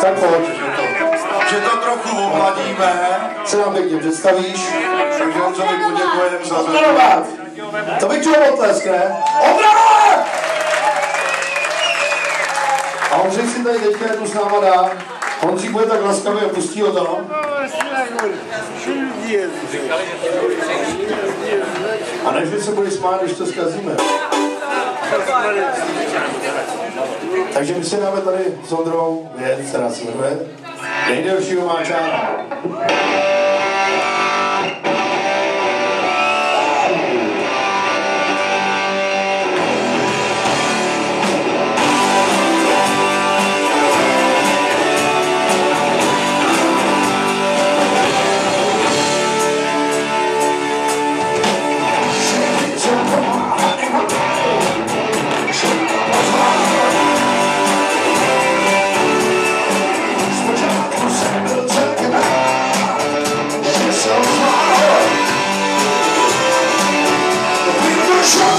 Tak pojď. Že to trochu obladíme, Se nám pěkně představíš. takže Honzovi poděkujeme za to. To bych čuval potlesk, ne? Ondra! A Ondřej si tady teďka jednu s náma dá. Honzík bude tak laskavý a pustí ho tam. A než se budeš smát, když to zkazíme. Takže my si dáme tady s Ondrou věc, která se jmenuje Nejdelšího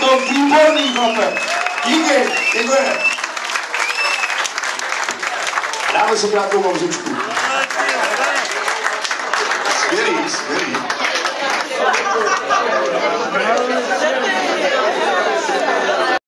to výborný, chlape. Díky, děkujeme. Dáme si krátkou mouzičku. Skvělý, skvělý.